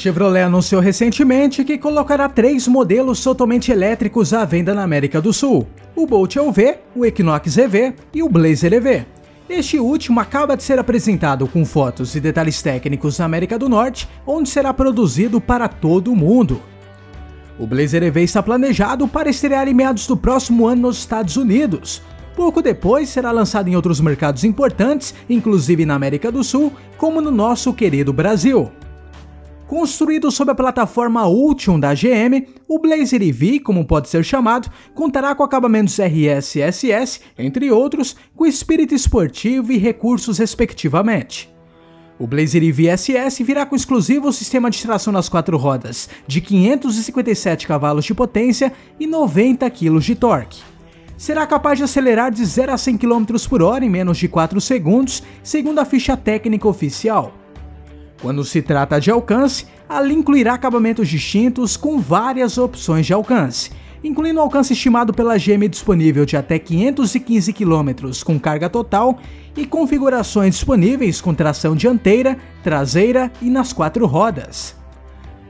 Chevrolet anunciou recentemente que colocará três modelos totalmente elétricos à venda na América do Sul: o Bolt EV, o Equinox EV e o Blazer EV. Este último acaba de ser apresentado com fotos e detalhes técnicos na América do Norte, onde será produzido para todo o mundo. O Blazer EV está planejado para estrear em meados do próximo ano nos Estados Unidos. Pouco depois será lançado em outros mercados importantes, inclusive na América do Sul, como no nosso querido Brasil. Construído sob a plataforma Ultium da GM, o Blazer EV, como pode ser chamado, contará com acabamentos RS e SS, entre outros, com espírito esportivo e recursos respectivamente. O Blazer EV SS virá com exclusivo sistema de tração nas quatro rodas, de 557 cavalos de potência e 90 kg de torque. Será capaz de acelerar de 0 a 100 km por hora em menos de 4 segundos, segundo a ficha técnica oficial. Quando se trata de alcance, a linha incluirá acabamentos distintos com várias opções de alcance, incluindo alcance estimado pela GM disponível de até 515 km com carga total e configurações disponíveis com tração dianteira, traseira e nas quatro rodas.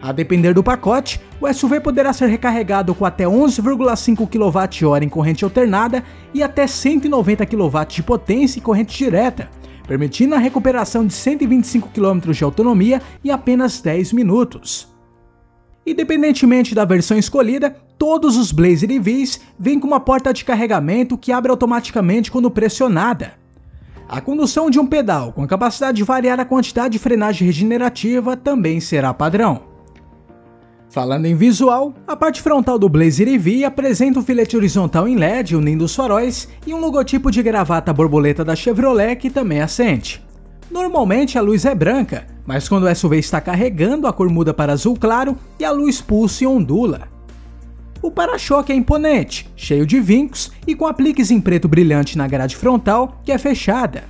A depender do pacote, o SUV poderá ser recarregado com até 11,5 kWh em corrente alternada e até 190 kW de potência em corrente direta, permitindo a recuperação de 125 km de autonomia em apenas 10 minutos. Independentemente da versão escolhida, todos os Blazer EVs vêm com uma porta de carregamento que abre automaticamente quando pressionada. A condução de um pedal com a capacidade de variar a quantidade de frenagem regenerativa também será padrão. Falando em visual, a parte frontal do Blazer EV apresenta um filete horizontal em LED unindo os faróis e um logotipo de gravata borboleta da Chevrolet que também acende. Normalmente a luz é branca, mas quando o SUV está carregando a cor muda para azul claro e a luz pulsa e ondula. O para-choque é imponente, cheio de vincos e com apliques em preto brilhante na grade frontal, que é fechada.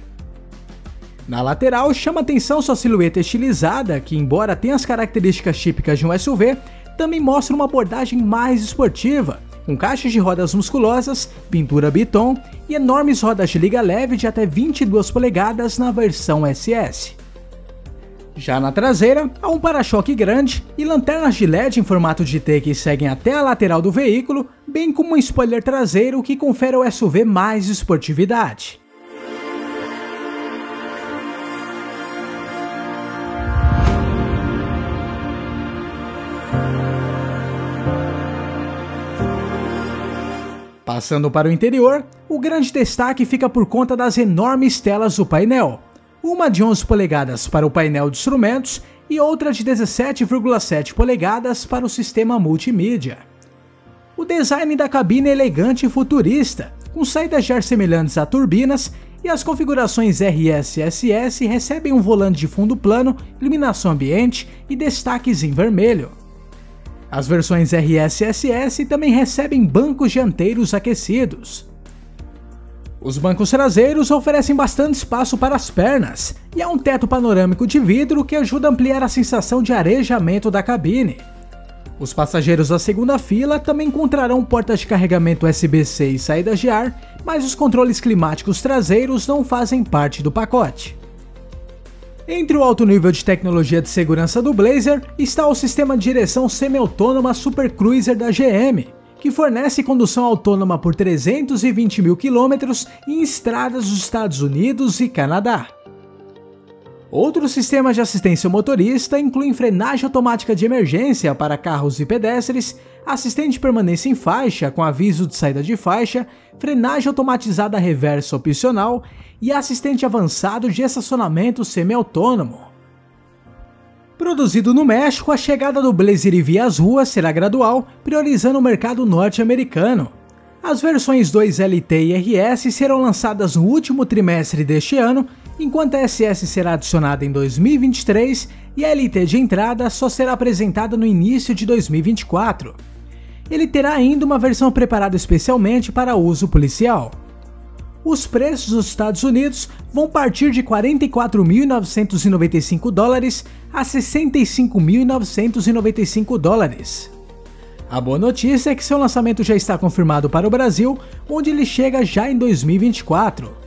Na lateral, chama atenção sua silhueta estilizada, que embora tenha as características típicas de um SUV, também mostra uma abordagem mais esportiva, com caixas de rodas musculosas, pintura Biton e enormes rodas de liga leve de até 22 polegadas na versão SS. Já na traseira, há um para-choque grande e lanternas de LED em formato de T que seguem até a lateral do veículo, bem como um spoiler traseiro que confere ao SUV mais esportividade. Passando para o interior, o grande destaque fica por conta das enormes telas do painel. Uma de 11 polegadas para o painel de instrumentos e outra de 17,7 polegadas para o sistema multimídia. O design da cabine é elegante e futurista, com saídas de ar semelhantes a turbinas e as configurações RS-SS recebem um volante de fundo plano, iluminação ambiente e destaques em vermelho. As versões RSSS também recebem bancos dianteiros aquecidos. Os bancos traseiros oferecem bastante espaço para as pernas e há um teto panorâmico de vidro que ajuda a ampliar a sensação de arejamento da cabine. Os passageiros da segunda fila também encontrarão portas de carregamento USB-C e saídas de ar, mas os controles climáticos traseiros não fazem parte do pacote. Entre o alto nível de tecnologia de segurança do Blazer está o sistema de direção semi-autônoma Super Cruiser da GM, que fornece condução autônoma por 320 mil quilômetros em estradas dos Estados Unidos e Canadá. Outros sistemas de assistência motorista incluem frenagem automática de emergência para carros e pedestres, assistente permanência em faixa com aviso de saída de faixa, frenagem automatizada reversa opcional e assistente avançado de estacionamento semi-autônomo. Produzido no México, a chegada do Blazer EV às ruas será gradual, priorizando o mercado norte-americano. As versões 2LT e RS serão lançadas no último trimestre deste ano, enquanto a SS será adicionada em 2023 e a LT de entrada só será apresentada no início de 2024. Ele terá ainda uma versão preparada especialmente para uso policial os preços dos Estados Unidos vão partir de 44.995 dólares a 65.995 dólares. A boa notícia é que seu lançamento já está confirmado para o Brasil, onde ele chega já em 2024.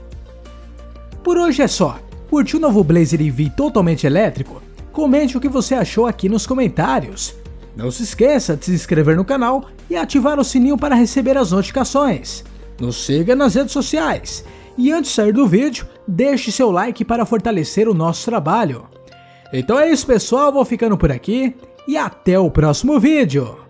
Por hoje é só. Curtiu o novo Blazer EV totalmente elétrico? Comente o que você achou aqui nos comentários. Não se esqueça de se inscrever no canal e ativar o sininho para receber as notificações. Nos siga nas redes sociais. E antes de sair do vídeo, deixe seu like para fortalecer o nosso trabalho. Então é isso pessoal, vou ficando por aqui e até o próximo vídeo.